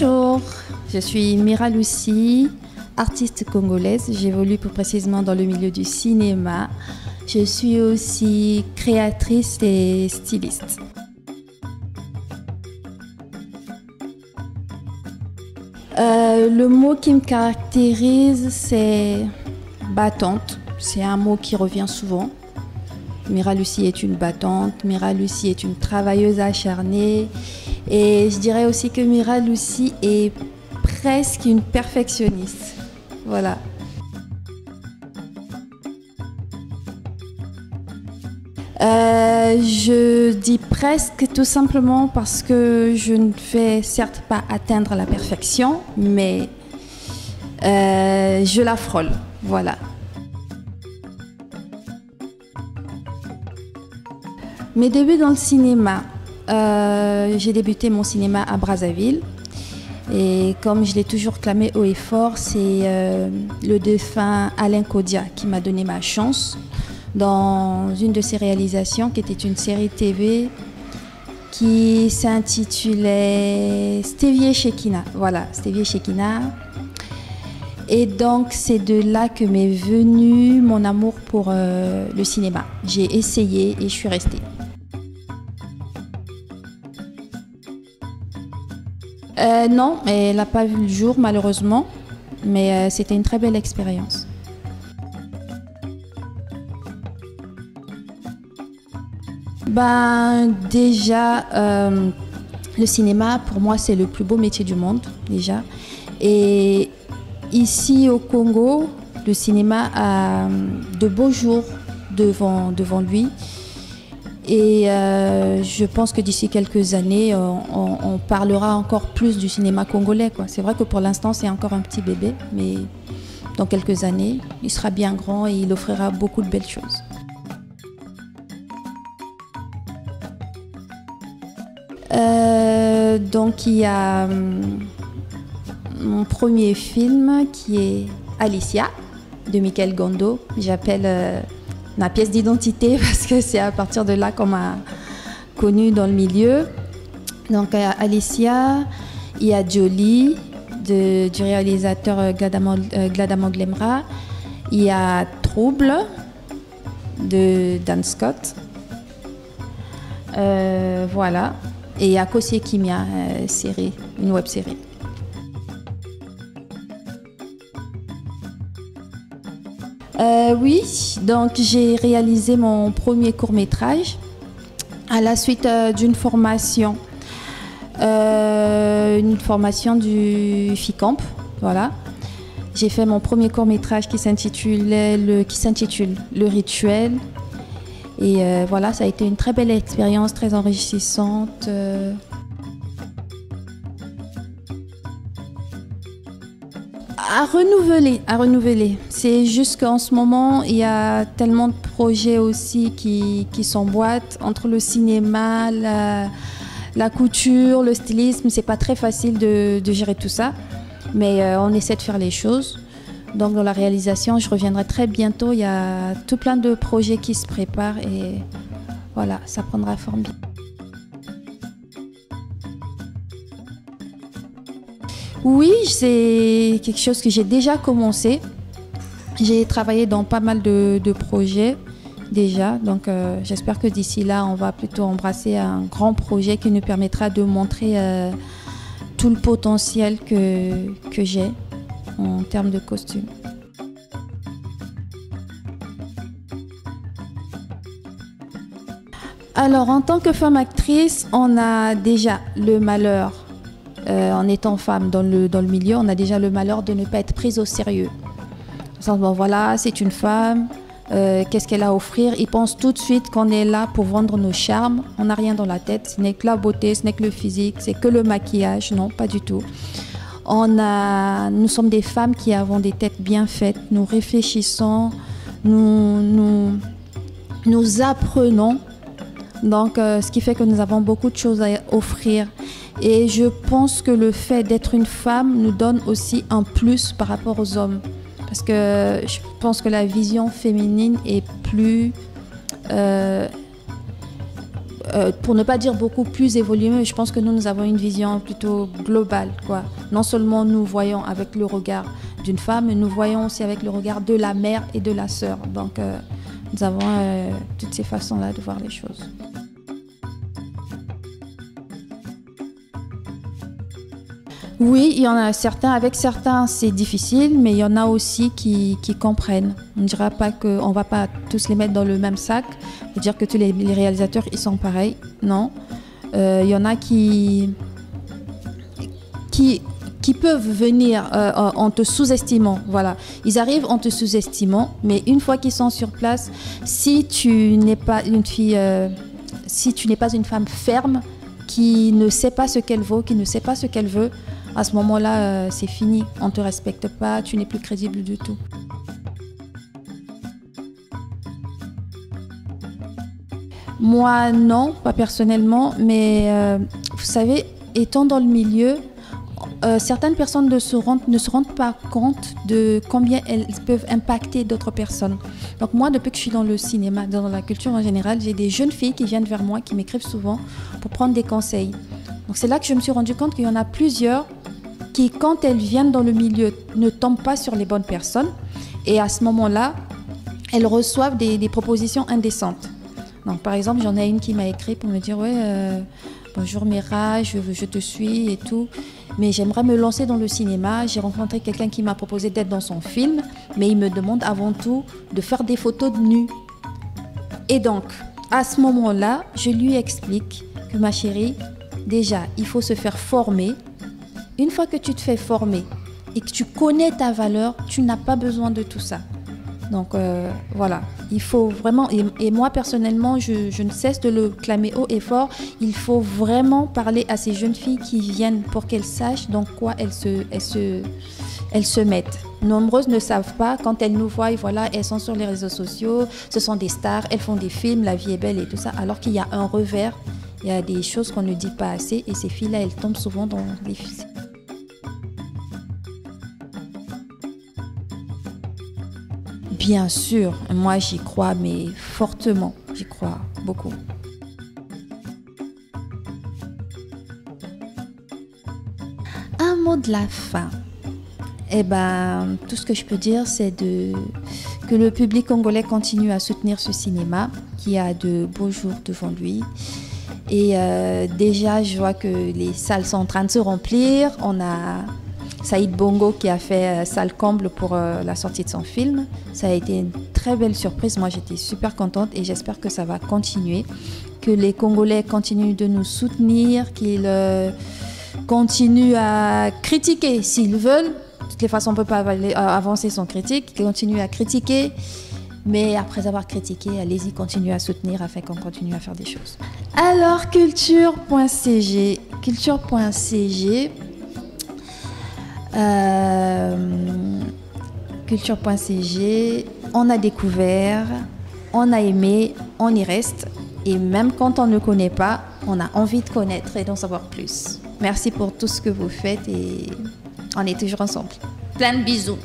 Bonjour, je suis Mira Lucie, artiste congolaise. J'évolue plus précisément dans le milieu du cinéma. Je suis aussi créatrice et styliste. Euh, le mot qui me caractérise, c'est battante. C'est un mot qui revient souvent. Mira Lucie est une battante, Mira Lucie est une travailleuse acharnée. Et je dirais aussi que Mira Lucie est presque une perfectionniste. Voilà. Euh, je dis presque tout simplement parce que je ne vais certes pas atteindre la perfection, mais euh, je la frôle. Voilà. Mes débuts dans le cinéma. Euh, j'ai débuté mon cinéma à Brazzaville. Et comme je l'ai toujours clamé haut et fort, c'est le défunt Alain Kodia qui m'a donné ma chance dans une de ses réalisations qui était une série TV qui s'intitulait Stevie Shekina. Voilà, Stevie Shekina. Et donc c'est de là que m'est venu mon amour pour euh, le cinéma. J'ai essayé et je suis restée. Euh, non, elle n'a pas vu le jour malheureusement, mais euh, c'était une très belle expérience. Ben déjà, euh, le cinéma pour moi c'est le plus beau métier du monde déjà. Et ici au Congo, le cinéma a de beaux jours devant, devant lui. Et euh, je pense que d'ici quelques années, on, parlera encore plus du cinéma congolais. C'est vrai que pour l'instant, c'est encore un petit bébé, mais dans quelques années, il sera bien grand et il offrira beaucoup de belles choses. Euh, donc il y a hum, mon premier film qui est Alicia de Michael Gondo. J'appelle euh, ma pièce d'identité parce que c'est à partir de là qu'on m'a connue dans le milieu. Donc Alicia, il y a Jolie du réalisateur Gladamo Glemra. Il y a Trouble de Dan Scott. Euh, voilà et Akossie Kimia euh, série, une web série. Euh, oui, donc j'ai réalisé mon premier court métrage à la suite euh, d'une formation, une formation du FICAMP, voilà. J'ai fait mon premier court métrage qui s'intitule Le Rituel et euh, voilà, ça a été une très belle expérience, très enrichissante. À renouveler, à renouveler. C'est juste qu'en ce moment, il y a tellement de projets aussi qui, qui s'emboîtent entre le cinéma, la, couture, le stylisme. C'est pas très facile de, gérer tout ça, mais euh, on essaie de faire les choses. Donc dans la réalisation, je reviendrai très bientôt. Il y a tout plein de projets qui se préparent et voilà, ça prendra forme Oui, c'est quelque chose que j'ai déjà commencé. J'ai travaillé dans pas mal de, projets déjà, donc euh, j'espère que d'ici là, on va plutôt embrasser un grand projet qui nous permettra de montrer euh, tout le potentiel que, que j'ai en termes de costumes. Alors, en tant que femme actrice, on a déjà le malheur, euh, en étant femme dans le, dans le milieu, on a déjà le malheur de ne pas être prise au sérieux. Bon, voilà, c'est une femme, euh, qu'est-ce qu'elle a à offrir? Ils pensent tout de suite qu'on est là pour vendre nos charmes. On n'a rien dans la tête, ce n'est que la beauté, ce n'est que le physique, c'est que le maquillage. Non, pas du tout. On a, nous sommes des femmes qui avons des têtes bien faites, nous réfléchissons, nous, nous, nous apprenons. Donc, euh, ce qui fait que nous avons beaucoup de choses à offrir. Et je pense que le fait d'être une femme nous donne aussi un plus par rapport aux hommes. Parce que je pense que la vision féminine est plus... Euh, euh, pour ne pas dire beaucoup plus évolué, mais je pense que nous, nous avons une vision plutôt globale. Quoi. Non seulement nous voyons avec le regard d'une femme, mais nous voyons aussi avec le regard de la mère et de la sœur. Donc, nous avons euh, toutes ces façons-là de voir les choses. Oui, il y en a certains. Avec certains, c'est difficile, mais il y en a aussi qui, comprennent. On ne dira pas qu'on ne va pas tous les mettre dans le même sac. On dire que tous les, réalisateurs, ils sont pareils. Non. Euh, il y en a qui, qui, qui peuvent venir euh, en te sous-estimant. Voilà. Ils arrivent en te sous-estimant, mais une fois qu'ils sont sur place, si tu n'es pas une fille, euh, si tu n'es pas une femme ferme, qui ne sait pas ce qu'elle vaut, qui ne sait pas ce qu'elle veut, à ce moment-là, euh, c'est fini. On te respecte pas, tu n'es plus crédible du tout. Moi, non, pas personnellement, mais vous savez, étant dans le milieu, euh, certaines personnes ne se, rendent, pas compte de combien elles peuvent impacter d'autres personnes. Donc moi, depuis que je suis dans le cinéma, dans la culture en général, j'ai des jeunes filles qui viennent vers moi, qui m'écrivent souvent pour prendre des conseils. Donc c'est là que je me suis rendu compte qu'il y en a plusieurs qui, quand elles viennent dans le milieu, ne tombent pas sur les bonnes personnes. Et à ce moment-là, elles reçoivent des, propositions indécentes. Donc, par exemple, j'en ai une qui m'a écrit pour me dire Ouais, euh, bonjour Mira, je te suis et tout, mais j'aimerais me lancer dans le cinéma. J'ai rencontré quelqu'un qui m'a proposé d'être dans son film, mais il me demande avant tout de faire des photos de nu. Et donc, à ce moment-là, je lui explique que ma chérie, déjà, il faut se faire former une fois que tu te fais former et que tu connais ta valeur, tu n'as pas besoin de tout ça. Donc euh, voilà, il faut vraiment, et, moi personnellement, je, ne cesse de le clamer haut et fort, il faut vraiment parler à ces jeunes filles qui viennent pour qu'elles sachent dans quoi elles se, elles se, elles se mettent. Nombreuses ne savent pas, quand elles nous voient, voilà, elles sont sur les réseaux sociaux, ce sont des stars, elles font des films, la vie est belle et tout ça, alors qu'il y a un revers, il y a des choses qu'on ne dit pas assez, et ces filles-là, elles tombent souvent dans les Bien sûr, moi j'y crois, mais fortement, j'y crois beaucoup. Un mot de la fin. Eh ben, tout ce que je peux dire, c'est que le public congolais continue à soutenir ce cinéma, qui a de beaux jours devant lui. Et euh, déjà, je vois que les salles sont en train de se remplir. On a Saïd Bongo qui a fait euh, salle comble pour euh, la sortie de son film. Ça a été une très belle surprise. Moi, j'étais super contente et j'espère que ça va continuer. Que les Congolais continuent de nous soutenir, qu'ils euh, continuent à critiquer s'ils veulent. De toutes les façons, on ne peut pas avancer sans critique. Qu'ils continuent à critiquer. Mais après avoir critiqué, allez-y, continuez à soutenir afin qu'on continue à faire des choses. Alors, culture.cg. Culture.cg culture.cg, on a découvert, on a aimé, on y reste. Et même quand on ne connaît pas, on a envie de connaître et d'en savoir plus. Merci pour tout ce que vous faites et on est toujours ensemble. Plein de bisous.